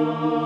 Amen.